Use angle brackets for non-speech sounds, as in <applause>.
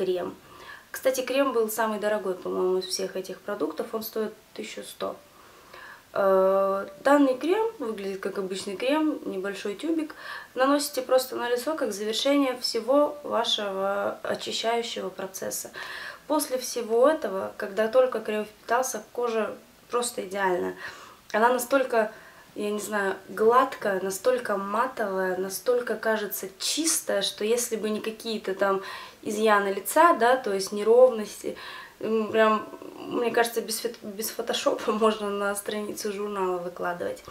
крем. Кстати, крем был самый дорогой, по-моему, из всех этих продуктов. Он стоит 1100. Э, данный крем выглядит как обычный крем, небольшой тюбик. Наносите просто на лицо как завершение всего вашего очищающего процесса. После всего этого, когда только крем впитался, кожа просто идеальная. Она настолько, я не знаю, гладкая, настолько матовая, настолько кажется чистая, что если бы не какие-то там изъяны лица, да, то есть неровности, прям, мне кажется, без, без фотошопа <laughs> можно на страницу журнала выкладывать.